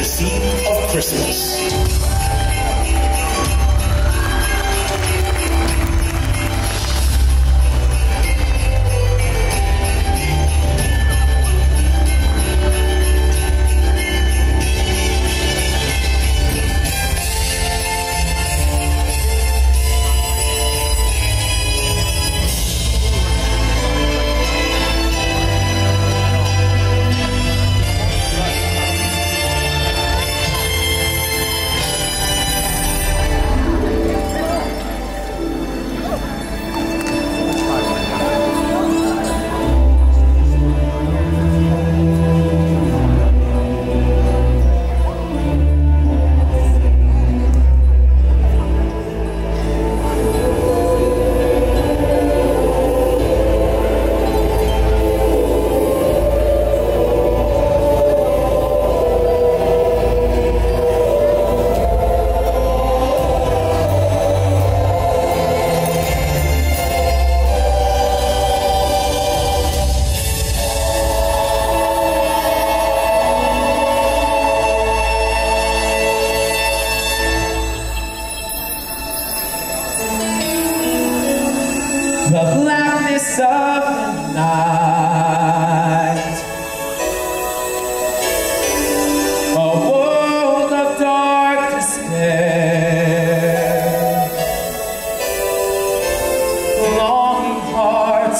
fantasy of Christmas.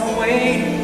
And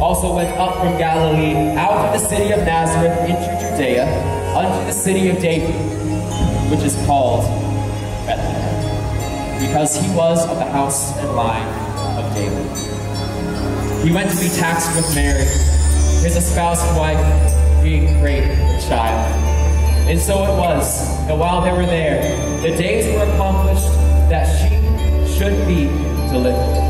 also went up from Galilee out of the city of Nazareth into Judea unto the city of David, which is called Bethlehem, because he was of the house and line of David. He went to be taxed with Mary, his espoused wife, being great child. And so it was that while they were there, the days were accomplished that she should be delivered.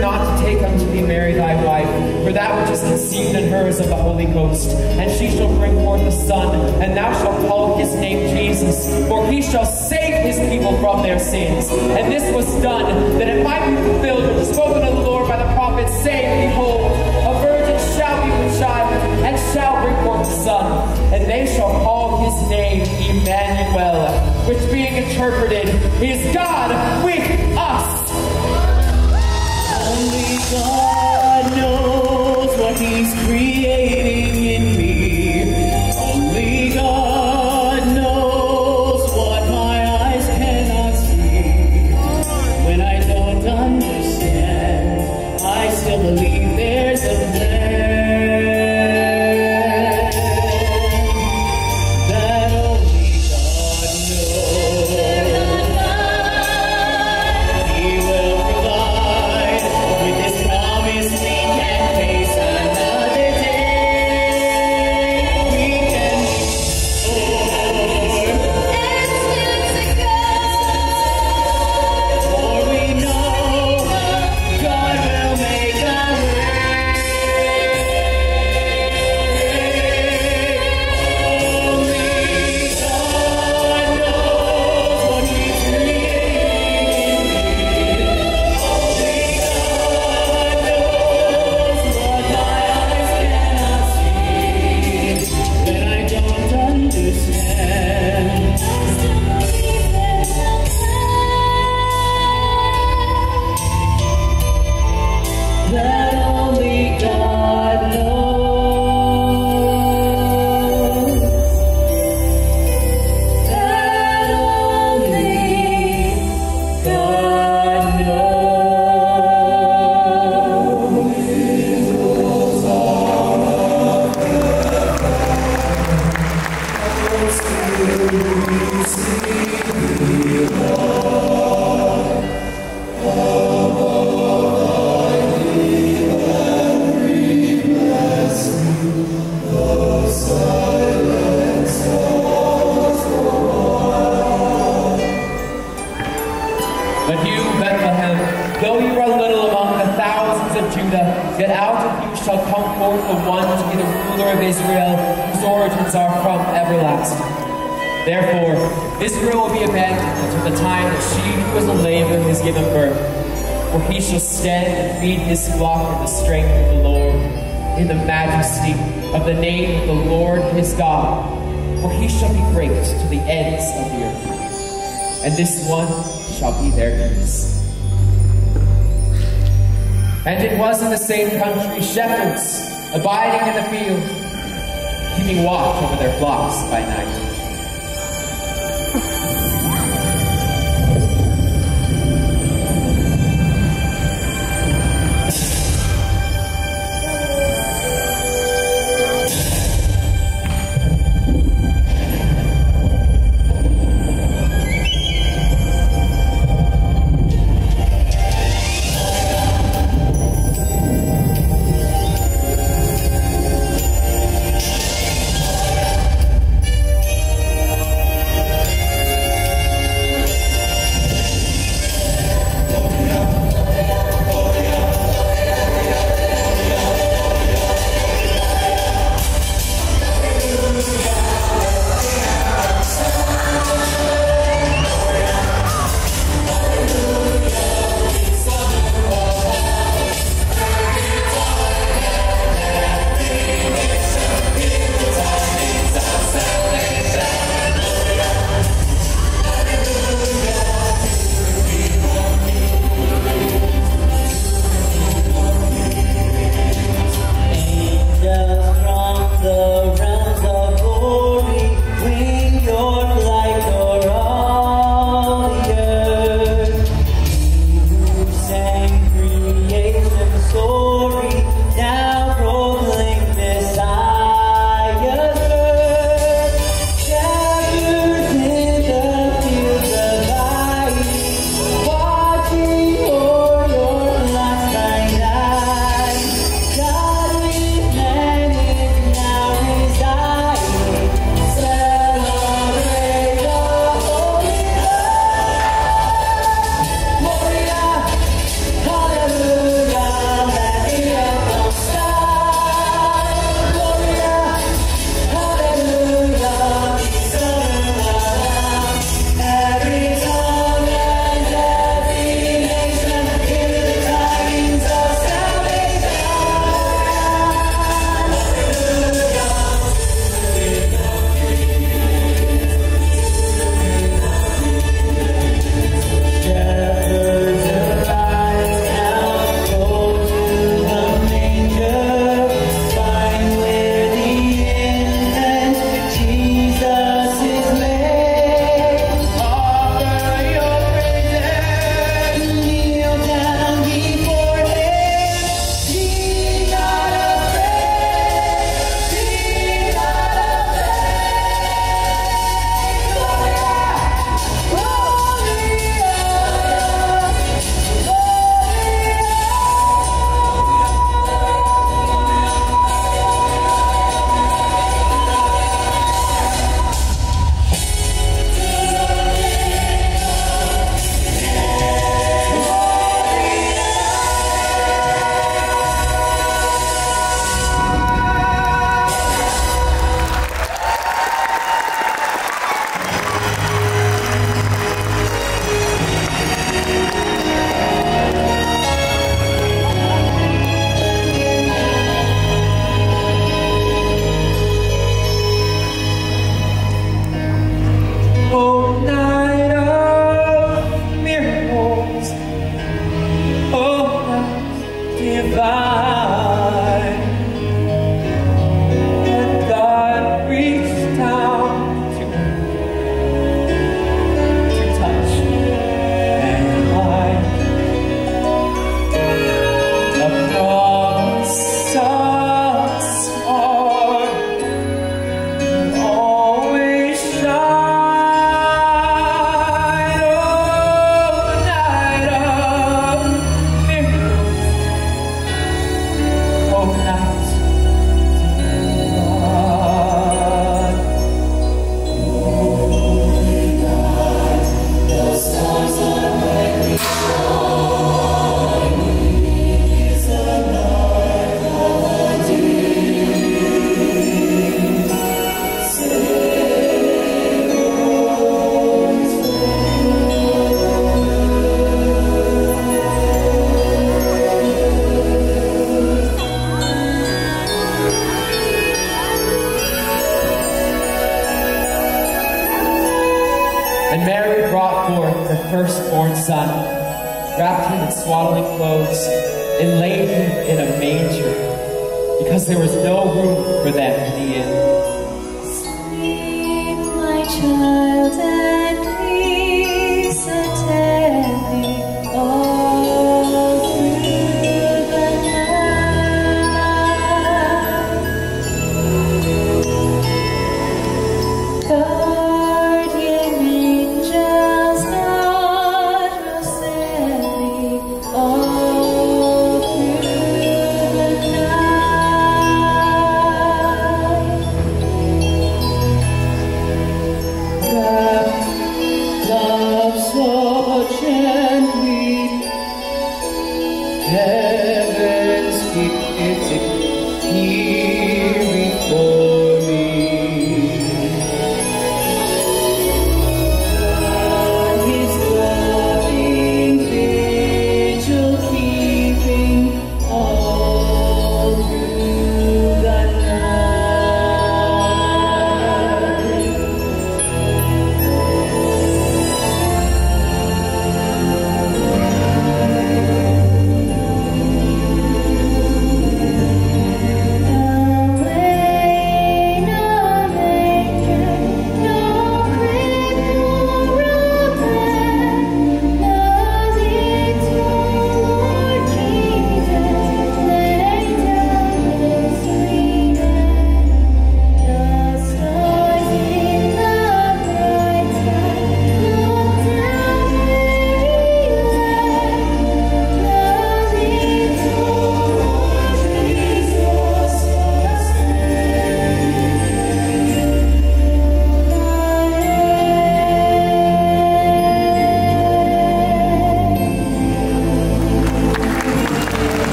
Not to take unto thee Mary thy wife, for that which is conceived in her is of the Holy Ghost. And she shall bring forth a son, and thou shalt call his name Jesus, for he shall save his people from their sins. And this was done, that it might be fulfilled, spoken of the Lord by the prophet, saying, Behold, a virgin shall be with child, and shall bring forth a son, and they shall call his name Emmanuel, which being interpreted is God with us. God knows what He's creating in me. Judah, yet out of you shall come forth the one to be the ruler of Israel, whose origins are from everlasting. Therefore, Israel will be abandoned until the time that she who is a labor has given birth. For he shall stand and feed his flock in the strength of the Lord, in the majesty of the name of the Lord his God. For he shall be great to the ends of the earth and this one shall be their peace. And it was in the same country shepherds abiding in the field, keeping watch over their flocks by night.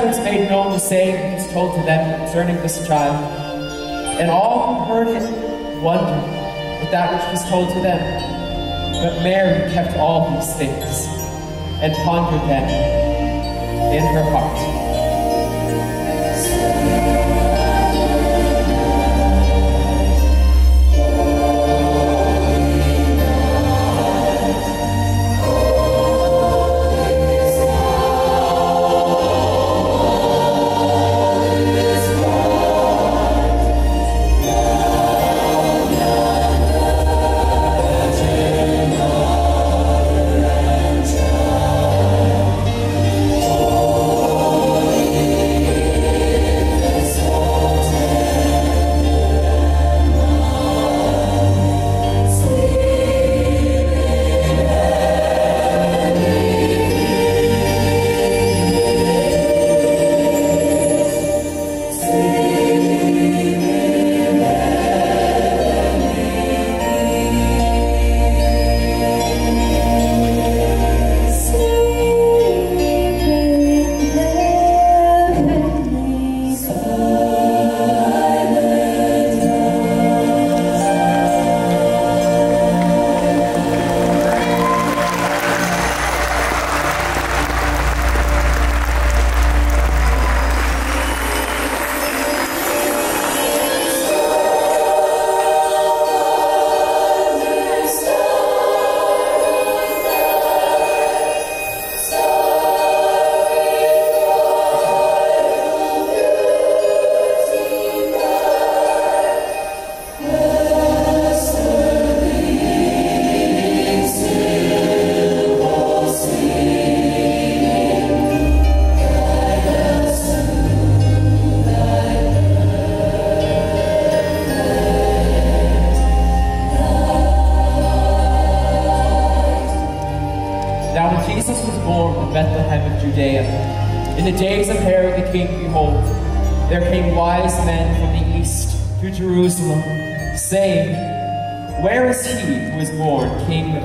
shepherds made known the saying which was told to them concerning this child. And all who heard it wondered at that which was told to them. But Mary kept all these things and pondered them in her heart.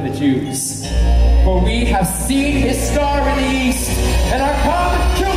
The Jews? For we have seen his star in the east and are come to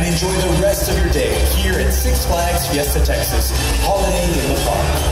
and enjoy the rest of your day here at Six Flags Fiesta Texas, Holiday in the Park.